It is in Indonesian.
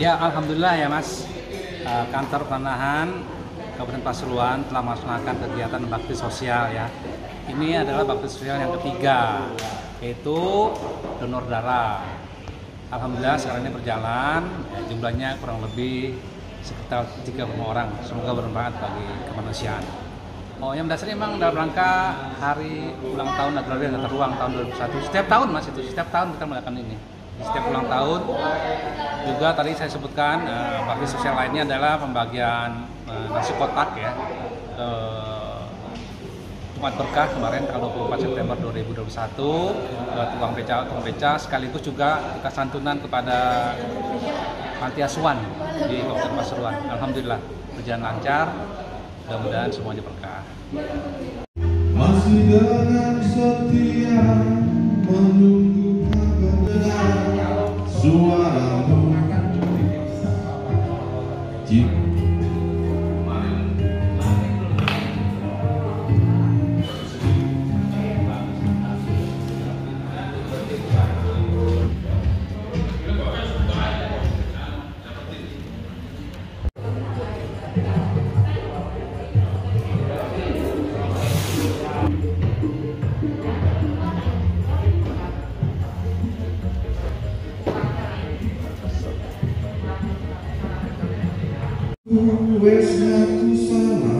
Ya, alhamdulillah ya Mas. Eh, Kantor Panahan Kabupaten Pasuruan telah melaksanakan kegiatan bakti sosial ya. Ini adalah bakti sosial yang ketiga, yaitu donor darah. Alhamdulillah sekarang ini berjalan, ya, jumlahnya kurang lebih sekitar 35 orang. Semoga bermanfaat bagi kemanusiaan. Oh, yang dasarnya memang dalam rangka hari ulang tahun agraria dan Ruang tahun 2001. Setiap tahun Mas itu, setiap tahun kita melakukan ini. Setiap ulang tahun juga tadi saya sebutkan eh, bakti sosial lainnya adalah pembagian eh, nasi kotak ya. Eh, Berkah kemarin tanggal 24 September 2021 ke tukang beca tukang beca sekaligus juga kita santunan kepada panti asuhan di Kabupaten Pasuruan. Alhamdulillah berjalan lancar. Mudah-mudahan semuanya berkah. Masih dengan Chúa là vua Chính O exato salário.